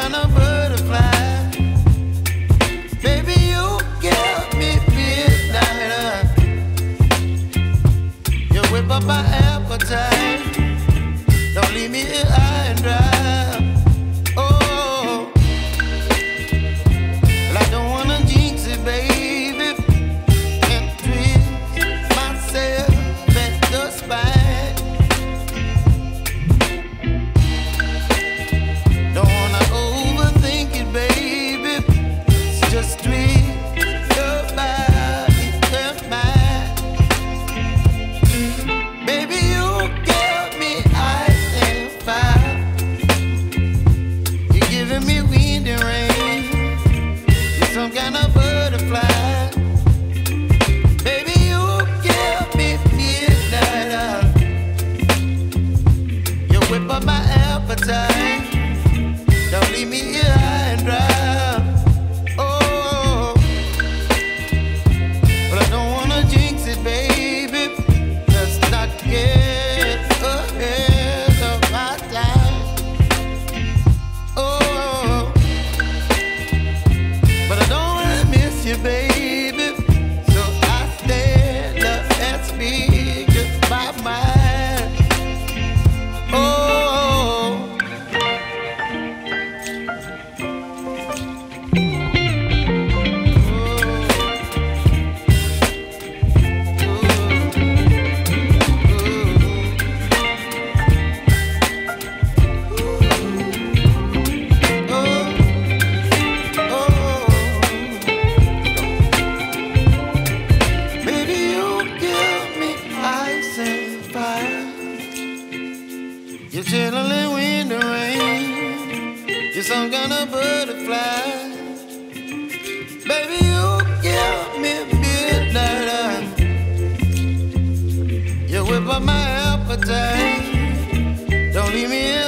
kind of bird. baby. traveling with the rain. You're some kind of butterfly. Baby, you give me midnight. Eye. You whip up my appetite. Don't leave me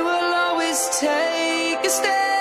will always take a step.